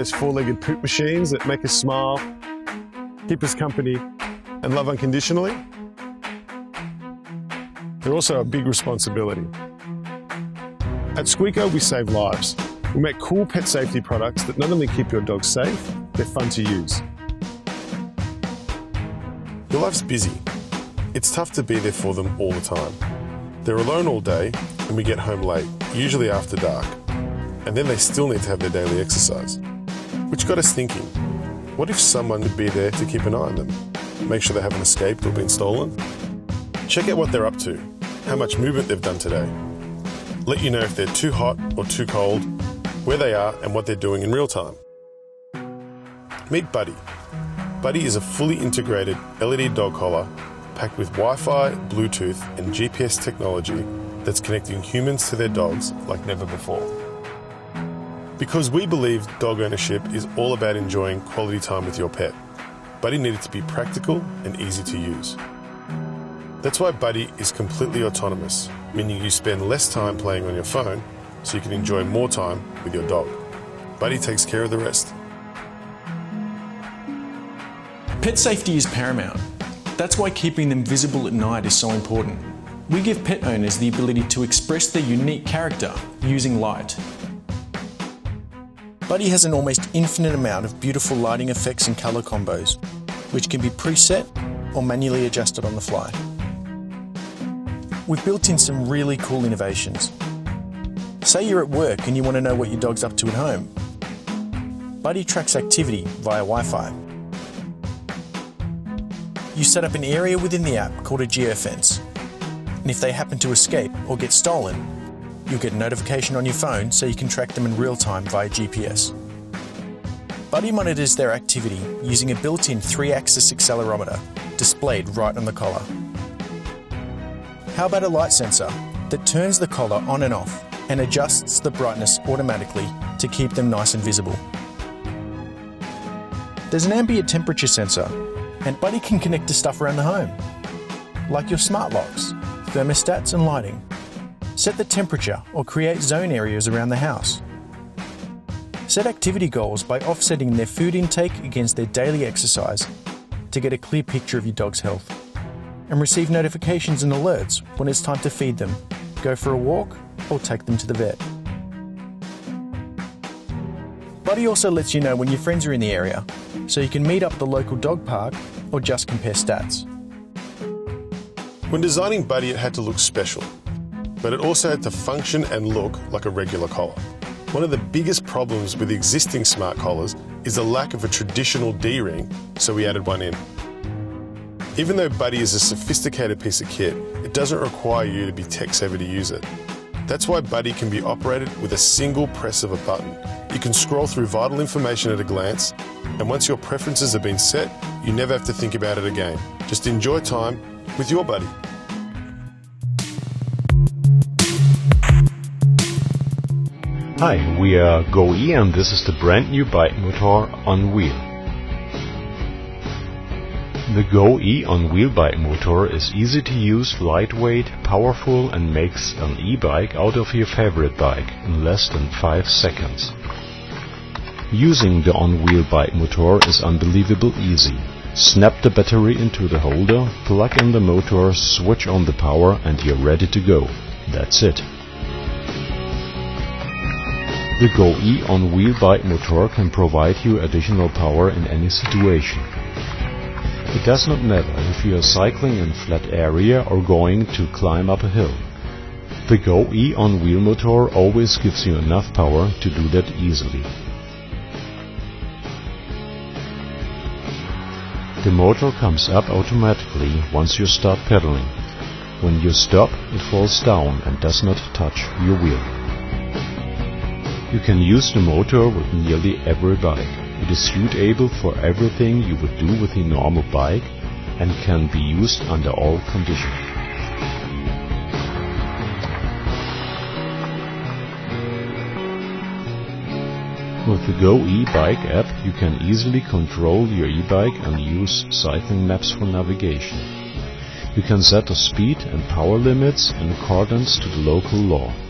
There's four-legged poop machines that make us smile, keep us company, and love unconditionally. They're also a big responsibility. At Squeaker, we save lives. We make cool pet safety products that not only keep your dog safe, they're fun to use. Your life's busy. It's tough to be there for them all the time. They're alone all day and we get home late, usually after dark. And then they still need to have their daily exercise. Which got us thinking, what if someone could be there to keep an eye on them? Make sure they haven't escaped or been stolen? Check out what they're up to, how much movement they've done today. Let you know if they're too hot or too cold, where they are and what they're doing in real time. Meet Buddy. Buddy is a fully integrated LED dog collar packed with Wi Fi, Bluetooth, and GPS technology that's connecting humans to their dogs like never before. Because we believe dog ownership is all about enjoying quality time with your pet, Buddy needed to be practical and easy to use. That's why Buddy is completely autonomous, meaning you spend less time playing on your phone so you can enjoy more time with your dog. Buddy takes care of the rest. Pet safety is paramount. That's why keeping them visible at night is so important. We give pet owners the ability to express their unique character using light. Buddy has an almost infinite amount of beautiful lighting effects and colour combos, which can be preset or manually adjusted on the fly. We've built in some really cool innovations. Say you're at work and you want to know what your dog's up to at home. Buddy tracks activity via Wi-Fi. You set up an area within the app called a geofence, and if they happen to escape or get stolen, You'll get a notification on your phone so you can track them in real time via GPS. Buddy monitors their activity using a built-in 3-axis accelerometer displayed right on the collar. How about a light sensor that turns the collar on and off and adjusts the brightness automatically to keep them nice and visible? There's an ambient temperature sensor and Buddy can connect to stuff around the home, like your smart locks, thermostats and lighting. Set the temperature or create zone areas around the house. Set activity goals by offsetting their food intake against their daily exercise to get a clear picture of your dog's health. And receive notifications and alerts when it's time to feed them, go for a walk, or take them to the vet. Buddy also lets you know when your friends are in the area, so you can meet up the local dog park or just compare stats. When designing Buddy, it had to look special but it also had to function and look like a regular collar. One of the biggest problems with existing smart collars is the lack of a traditional D-ring, so we added one in. Even though Buddy is a sophisticated piece of kit, it doesn't require you to be tech savvy to use it. That's why Buddy can be operated with a single press of a button. You can scroll through vital information at a glance, and once your preferences have been set, you never have to think about it again. Just enjoy time with your buddy. Hi, we are Go-e and this is the brand new bike motor on wheel. The Go-e on wheel bike motor is easy to use, lightweight, powerful and makes an e-bike out of your favorite bike in less than 5 seconds. Using the on-wheel bike motor is unbelievable easy. Snap the battery into the holder, plug in the motor, switch on the power and you're ready to go. That's it. The Go-e on-wheel bike motor can provide you additional power in any situation. It does not matter if you are cycling in flat area or going to climb up a hill. The Go-e on-wheel motor always gives you enough power to do that easily. The motor comes up automatically once you start pedaling. When you stop, it falls down and does not touch your wheel. You can use the motor with nearly every bike. It is suitable for everything you would do with a normal bike and can be used under all conditions. With the Go e-bike app you can easily control your e-bike and use cycling maps for navigation. You can set the speed and power limits in accordance to the local law.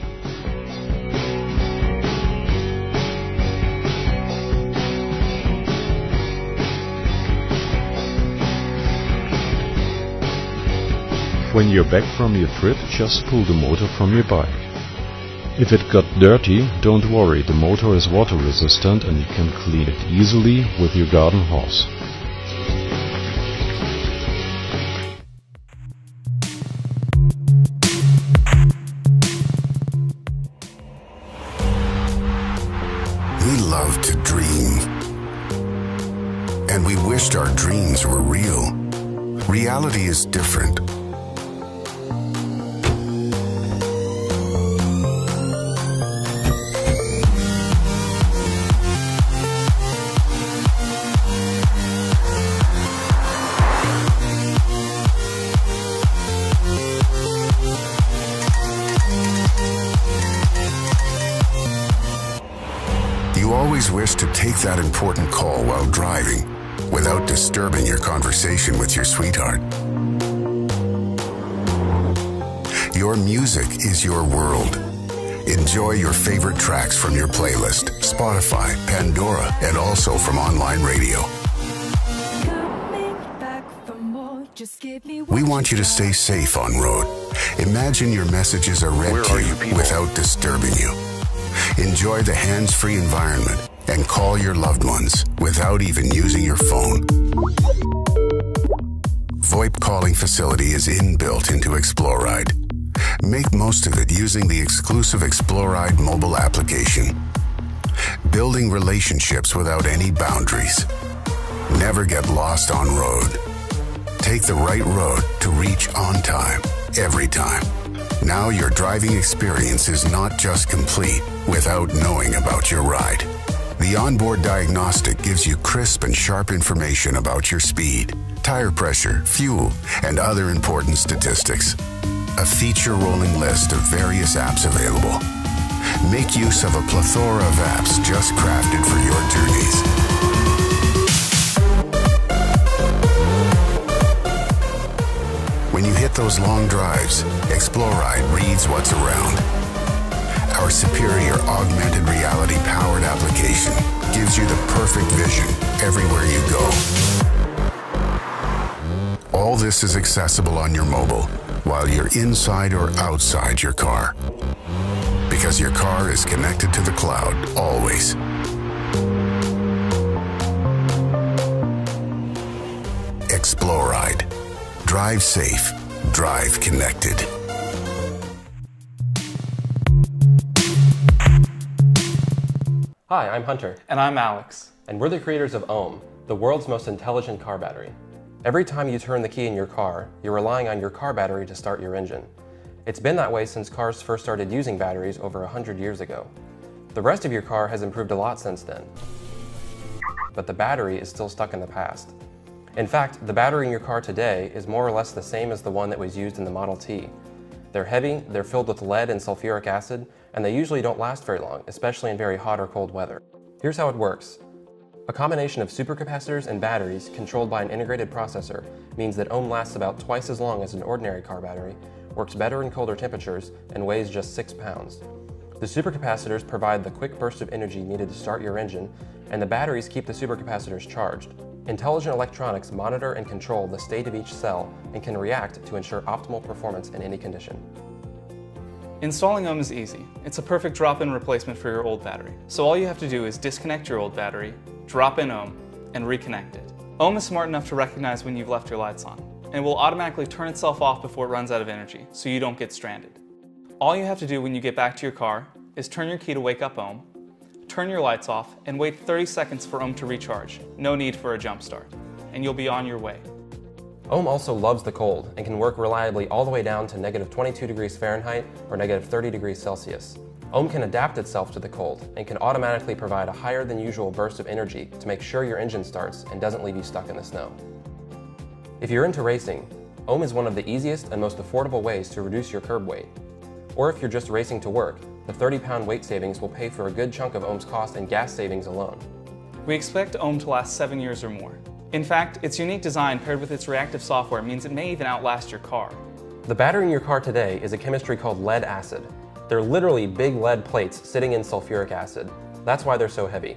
When you're back from your trip, just pull the motor from your bike. If it got dirty, don't worry, the motor is water resistant and you can clean it easily with your garden hose. We love to dream. And we wished our dreams were real. Reality is different. Wish to take that important call while driving without disturbing your conversation with your sweetheart. Your music is your world. Enjoy your favorite tracks from your playlist, Spotify, Pandora, and also from online radio. We want you to stay safe on road. Imagine your messages are read Where to you you without disturbing you. Enjoy the hands-free environment and call your loved ones without even using your phone. VoIP calling facility is inbuilt into Exploride. Make most of it using the exclusive Exploride mobile application. Building relationships without any boundaries. Never get lost on road. Take the right road to reach on time, every time. Now your driving experience is not just complete without knowing about your ride. The onboard diagnostic gives you crisp and sharp information about your speed, tire pressure, fuel, and other important statistics. A feature rolling list of various apps available. Make use of a plethora of apps just crafted for your journeys. When you hit those long drives, Exploride reads what's around. Our superior augmented reality powered application gives you the perfect vision everywhere you go. All this is accessible on your mobile while you're inside or outside your car. Because your car is connected to the cloud always. Exploride. Drive safe. Drive connected. Hi, I'm Hunter, And I'm Alex. and we're the creators of Ohm, the world's most intelligent car battery. Every time you turn the key in your car, you're relying on your car battery to start your engine. It's been that way since cars first started using batteries over 100 years ago. The rest of your car has improved a lot since then. But the battery is still stuck in the past. In fact, the battery in your car today is more or less the same as the one that was used in the Model T. They're heavy, they're filled with lead and sulfuric acid, and they usually don't last very long, especially in very hot or cold weather. Here's how it works. A combination of supercapacitors and batteries controlled by an integrated processor means that ohm lasts about twice as long as an ordinary car battery, works better in colder temperatures, and weighs just 6 pounds. The supercapacitors provide the quick burst of energy needed to start your engine, and the batteries keep the supercapacitors charged. Intelligent electronics monitor and control the state of each cell and can react to ensure optimal performance in any condition. Installing Ohm is easy. It's a perfect drop-in replacement for your old battery. So all you have to do is disconnect your old battery, drop in Ohm, and reconnect it. Ohm is smart enough to recognize when you've left your lights on, and will automatically turn itself off before it runs out of energy, so you don't get stranded. All you have to do when you get back to your car is turn your key to wake up Ohm, turn your lights off, and wait 30 seconds for Ohm to recharge. No need for a jump start. And you'll be on your way. Ohm also loves the cold and can work reliably all the way down to negative 22 degrees Fahrenheit or negative 30 degrees Celsius. Ohm can adapt itself to the cold and can automatically provide a higher than usual burst of energy to make sure your engine starts and doesn't leave you stuck in the snow. If you're into racing, Ohm is one of the easiest and most affordable ways to reduce your curb weight. Or if you're just racing to work, the 30 pound weight savings will pay for a good chunk of Ohm's cost in gas savings alone. We expect Ohm to last seven years or more. In fact, its unique design paired with its reactive software means it may even outlast your car. The battery in your car today is a chemistry called lead acid. They're literally big lead plates sitting in sulfuric acid. That's why they're so heavy.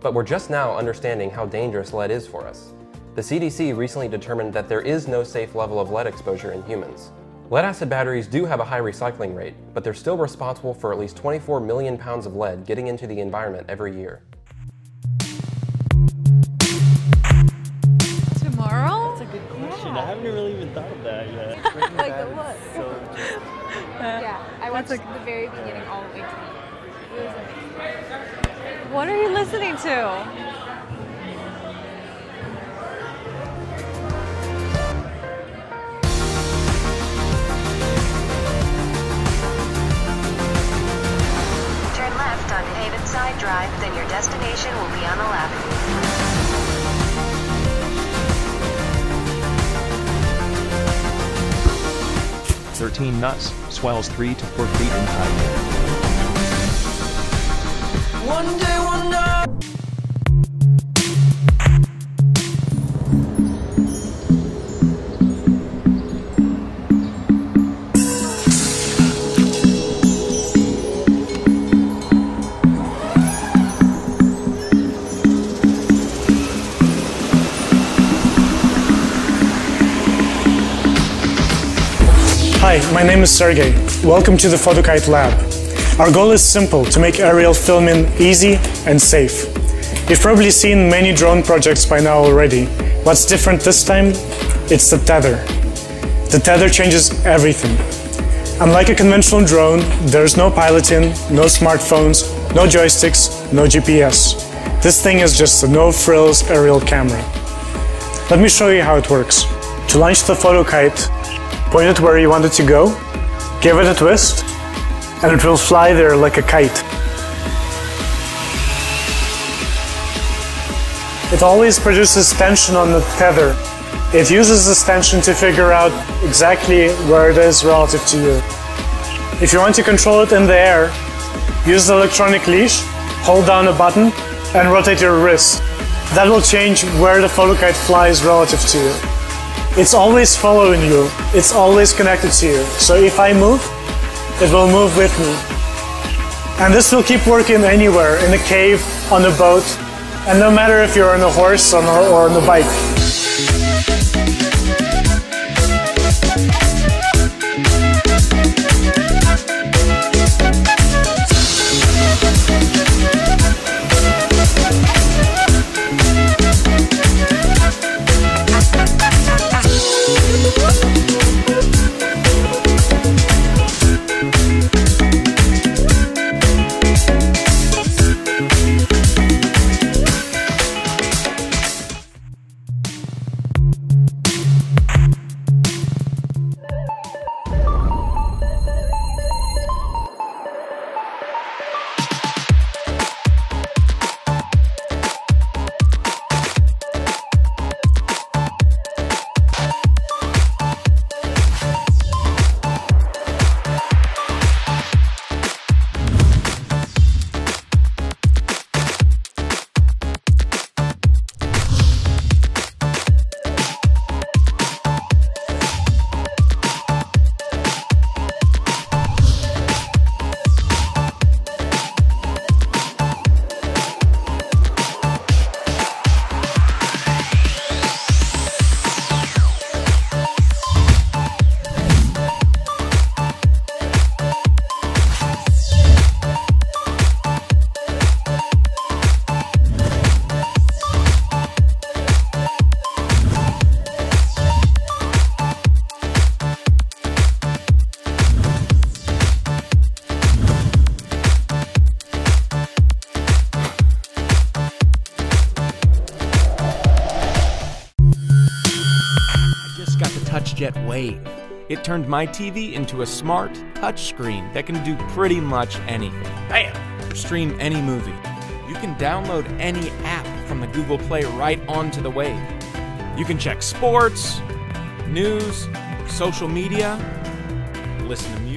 But we're just now understanding how dangerous lead is for us. The CDC recently determined that there is no safe level of lead exposure in humans. Lead acid batteries do have a high recycling rate, but they're still responsible for at least 24 million pounds of lead getting into the environment every year. Thought of that yet. Like the what? So just Yeah, I watched That's the very beginning all the way to the end. It was amazing. What are you listening to? Turn left on Havenside Drive, then your destination will be on the left. 13 nuts, swells 3 to 4 feet in height. My name is Sergey. Welcome to the Fotokite Lab. Our goal is simple to make aerial filming easy and safe. You've probably seen many drone projects by now already. What's different this time? It's the tether. The tether changes everything. Unlike a conventional drone, there's no piloting, no smartphones, no joysticks, no GPS. This thing is just a no-frills aerial camera. Let me show you how it works. To launch the Fotokite, point it where you want it to go, give it a twist, and it will fly there like a kite. It always produces tension on the tether. It uses this tension to figure out exactly where it is relative to you. If you want to control it in the air, use the electronic leash, hold down a button, and rotate your wrist. That will change where the Fotokite flies relative to you. It's always following you. It's always connected to you. So if I move, it will move with me. And this will keep working anywhere, in a cave, on a boat, and no matter if you're on a horse or on a, bike. Got Wave. It turned my TV into a smart touchscreen that can do pretty much anything. Bam! Stream any movie. You can download any app from the Google Play right onto the Wave. You can check sports, news, social media, listen to